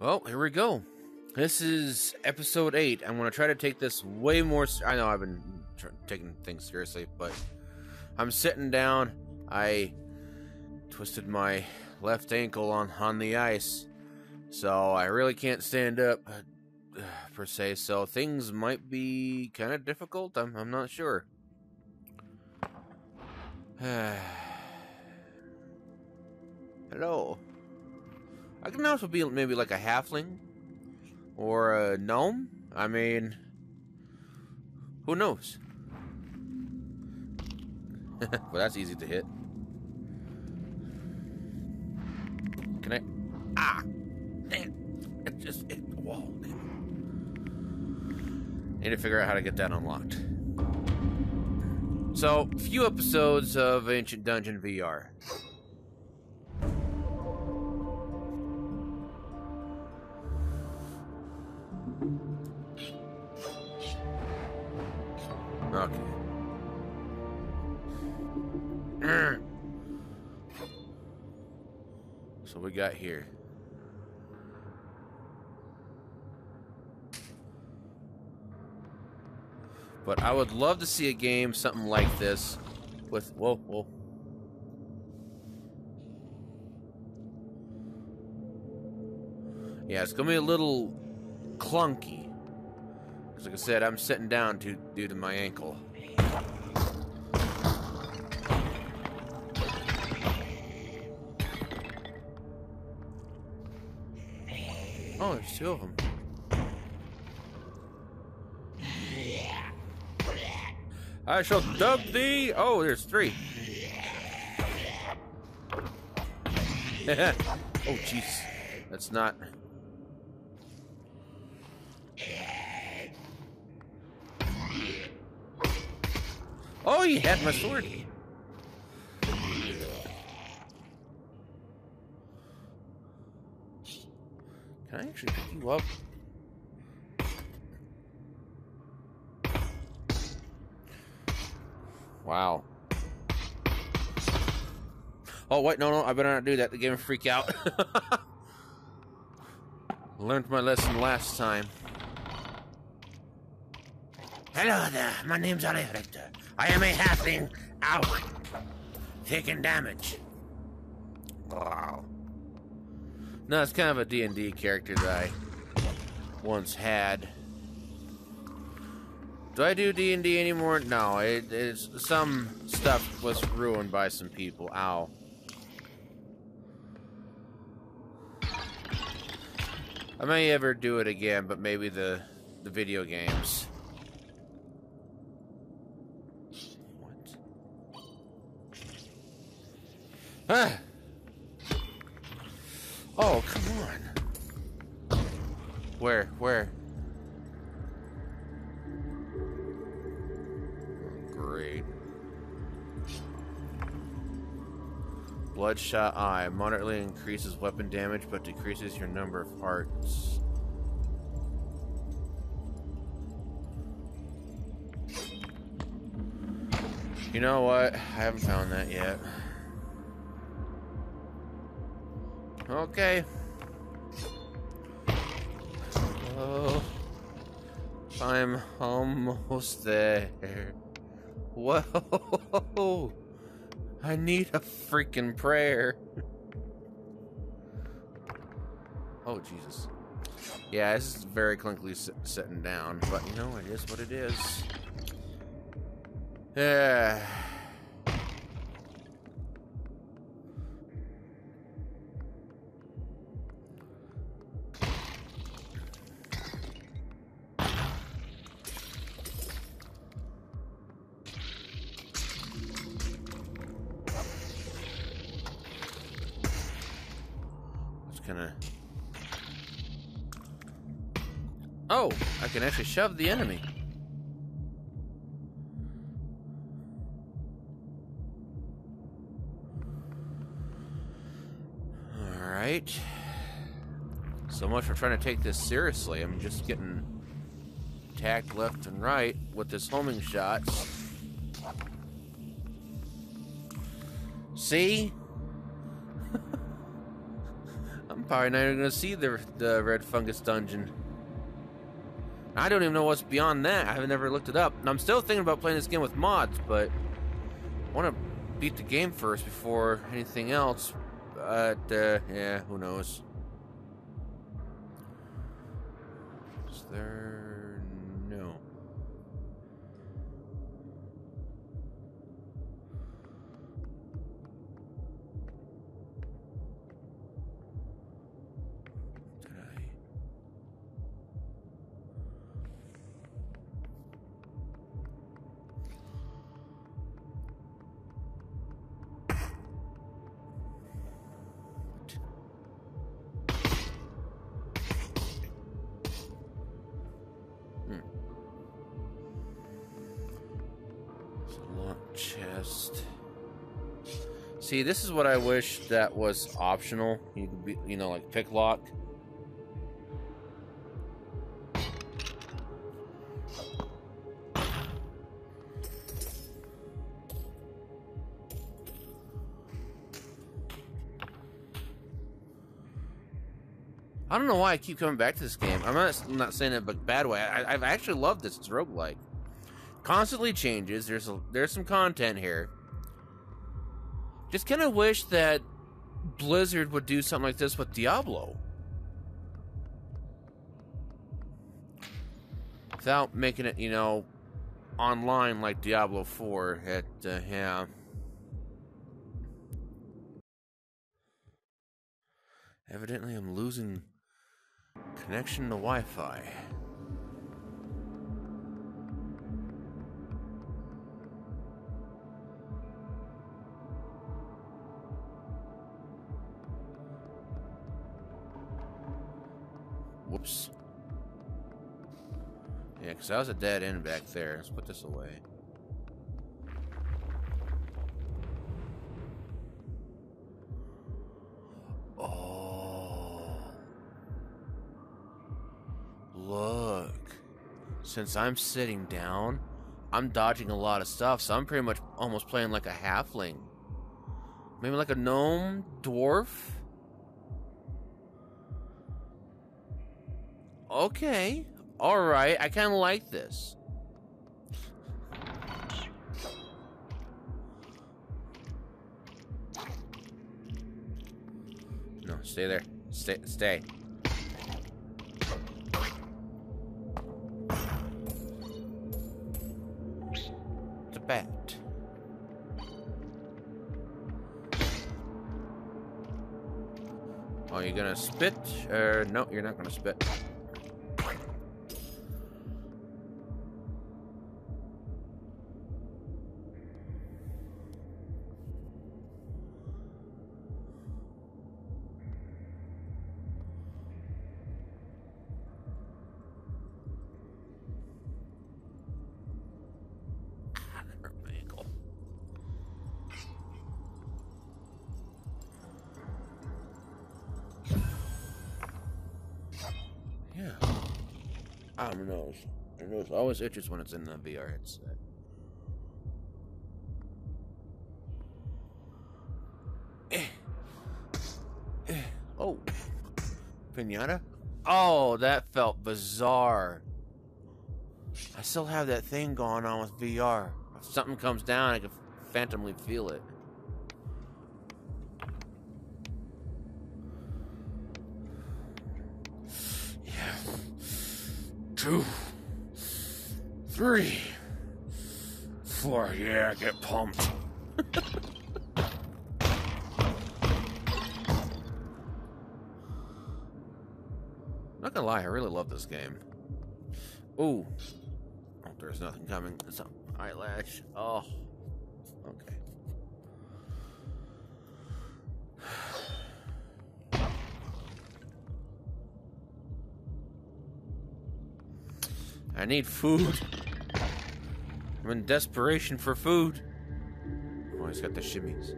Well, here we go. This is episode 8. I'm going to try to take this way more. I know I've been tr- taking things seriously, but I'm sitting down. I twisted my left ankle on, on the ice, so I really can't stand up uh, per se. So things might be kind of difficult. I'm, I'm not sure. Hello. I can also be maybe like a halfling or a gnome. I mean, who knows? well, that's easy to hit. Can I? Ah! Damn! It just hit the wall. Damn. Need to figure out how to get that unlocked. So, few episodes of Ancient Dungeon VR. So we got here. But I would love to see a game something like this with whoa whoa. Yeah, it's gonna be a little clunky. Because like I said, I'm sitting down to, due to my ankle. Oh, there's two of them. I shall dub thee. Oh, there's three. oh, jeez. That's not. Oh, he had my sword. Can I actually pick you up? Wow. Oh, wait, no, no, I better not do that. The game will freak out. Learned my lesson last time. Hello there, my name's Ollie Richter. I am a halfling. Ow! Taking damage. Wow. No, it's kind of a D&D character that I once had. Do I do D&D anymore? No, it, it's some stuff was ruined by some people. Ow. I may ever do it again, but maybe the the video games. Bloodshot Eye moderately increases weapon damage but decreases your number of hearts. You know what? I haven't found that yet. Okay. Oh, I'm almost there. Whoa! I need a freaking prayer. Oh, Jesus. Yeah, this is very clunkily sitting down, but you know, it is what it is. Yeah. Oh, I can actually shove the enemy. Alright. So much for trying to take this seriously. I'm just getting attacked left and right with this homing shots. See? Probably not even gonna see the the red fungus dungeon. I don't even know what's beyond that. I haven't never looked it up. And I'm still thinking about playing this game with mods, but I want to beat the game first before anything else. But uh, yeah, who knows? Is there chest. See, this is what I wish that was optional. You could be, you know, like pick lock. I don't know why I keep coming back to this game. I'm not, I'm not saying it but bad way. I, I've actually loved this. It's roguelike constantly changes. There's a, there's some content here. Just kind of wish that Blizzard would do something like this with Diablo. Without making it, you know, online like Diablo 4 at uh, yeah. Evidently I'm losing connection to Wi-Fi. Whoops. Yeah, because that was a dead end back there. Let's put this away. Oh. Look. Since I'm sitting down, I'm dodging a lot of stuff, so I'm pretty much almost playing like a halfling. Maybe like a gnome, dwarf. Okay. All right. I kind of like this. No, stay there. Stay. Stay. A bat. Oh, you gonna spit? Or no, you're not gonna spit. Ah, my nose. My nose always itches when it's in the VR headset. Eh. Eh. Oh. Pinata? Oh, that felt bizarre. I still have that thing going on with VR. If something comes down, I can phantomly feel it. Two. Three. Four. Yeah, get pumped. Not gonna lie, I really love this game. Ooh. Oh, there's nothing coming. It's an eyelash. Oh. Okay. I need food. I'm in desperation for food. Oh, he's got the shimmies.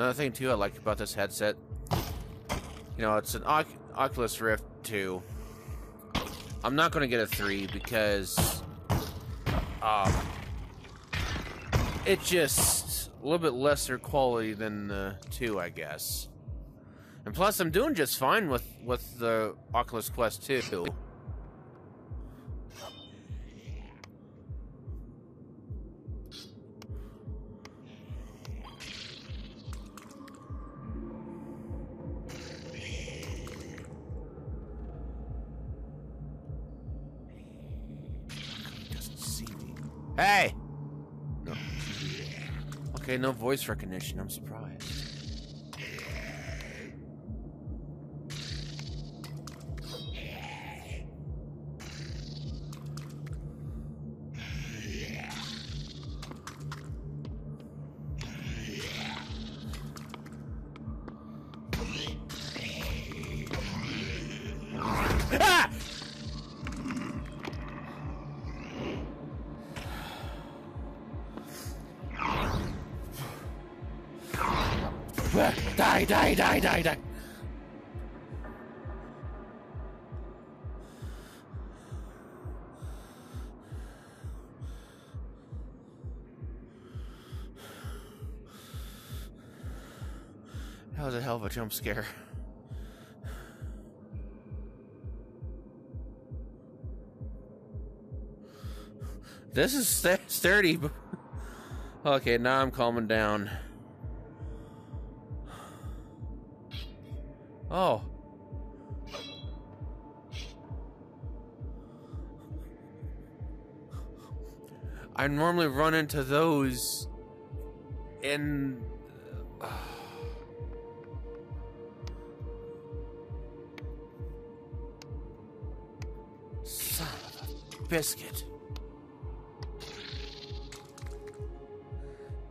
Another thing too I like about this headset, you know, it's an Oc Oculus Rift 2. I'm not going to get a 3 because um, it's just a little bit lesser quality than the 2, I guess. And plus, I'm doing just fine with, with the Oculus Quest 2. No voice recognition. I'm surprised. That was a hell of a jump scare. This is st sturdy. okay, now I'm calming down. Oh. I normally run into those in. Uh, Son of a biscuit.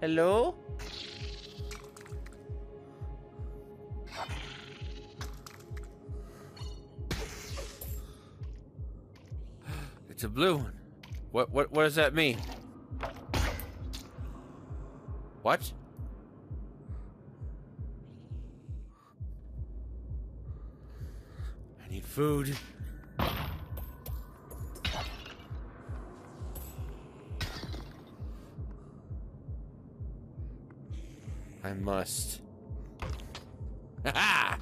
Hello? It's a blue one. What what what does that mean? What? I need food. I must. Ha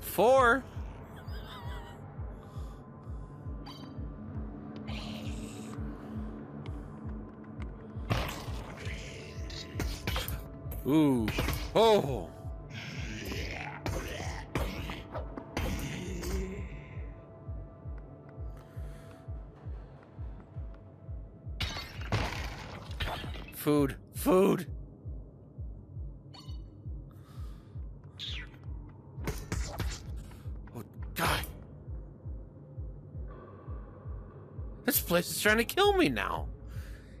Four. Ooh. Oh. Food. Food. Oh, God. This place is trying to kill me now.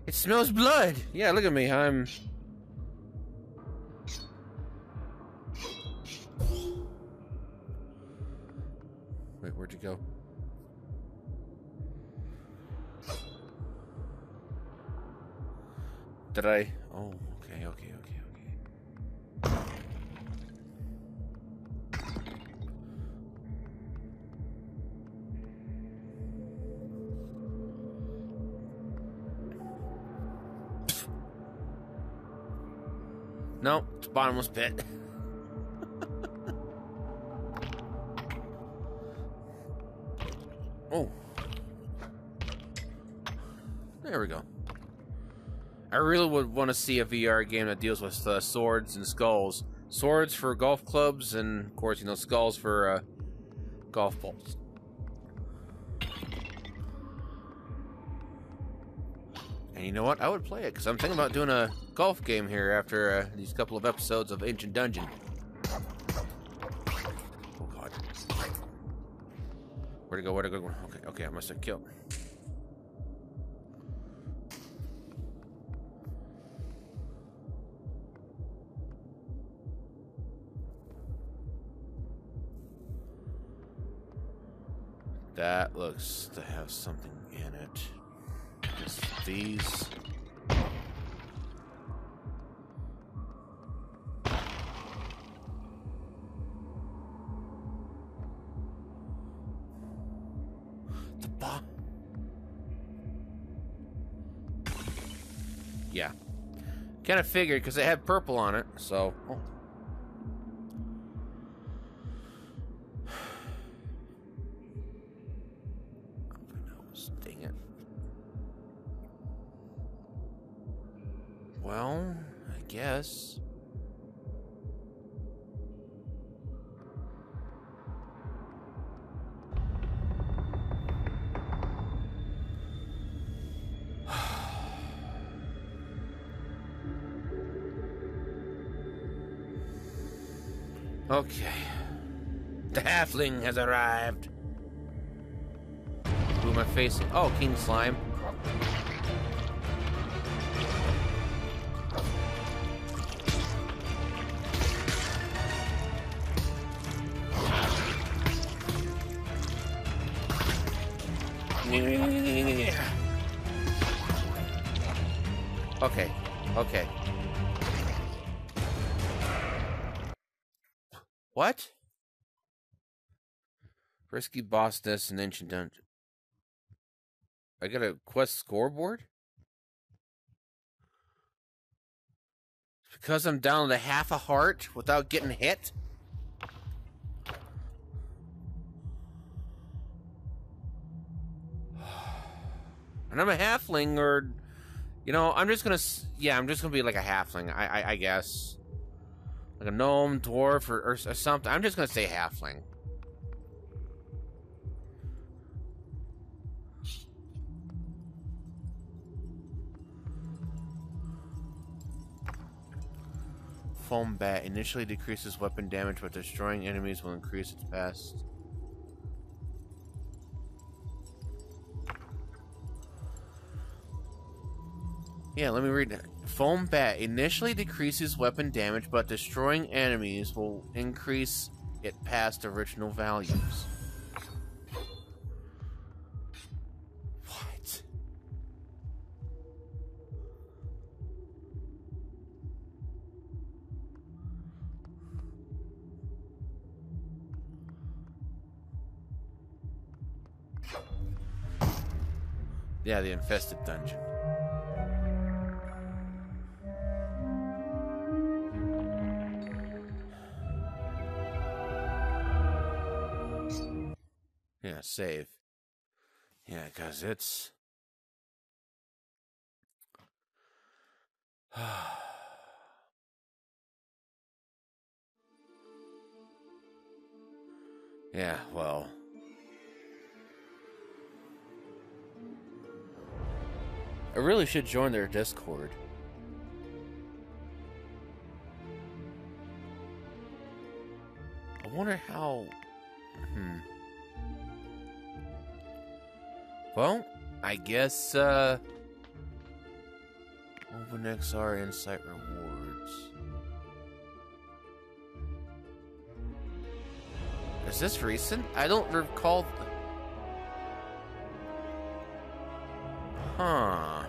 It smells blood. Yeah, look at me. I'm. Did I? Oh, okay, okay, okay, okay. No, it's bottomless pit. really would want to see a VR game that deals with uh, swords and skulls. Swords for golf clubs, and of course, you know, skulls for uh, golf balls. And you know what? I would play it because I'm thinking about doing a golf game here after uh, these couple of episodes of Ancient Dungeon. Oh God! Where to go? Where to go? Okay, okay, I must have killed. Looks to have something in it. Just these. The bomb. Yeah. Kind of figured because it had purple on it, so. Oh. Okay. The halfling has arrived. Who am I facing? Oh, King Slime. Okay, okay. What? Risky boss destination dungeon. I got a quest scoreboard? Because I'm down to half a heart without getting hit? And I'm a halfling, or, you know, I'm just gonna, yeah, I'm just gonna be like a halfling, I, I, I guess. Like a gnome, dwarf, or, or, something. I'm just gonna say halfling. Foam Bat initially decreases weapon damage, but destroying enemies will increase its best. Yeah, let me read that. Foam Bat initially decreases weapon damage, but destroying enemies will increase it past original values. What? Yeah, the infested dungeon. Save. Yeah, because it's. yeah, well. I really should join their Discord. I wonder how. Hmm. Well, I guess, uh. Open XR Insight Rewards. Is this recent? I don't recall. Huh.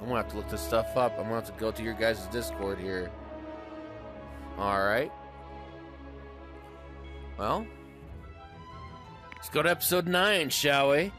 I'm gonna have to look this stuff up. I'm gonna have to go to your guys' Discord here. Alright. Well, let's go to episode 9, shall we?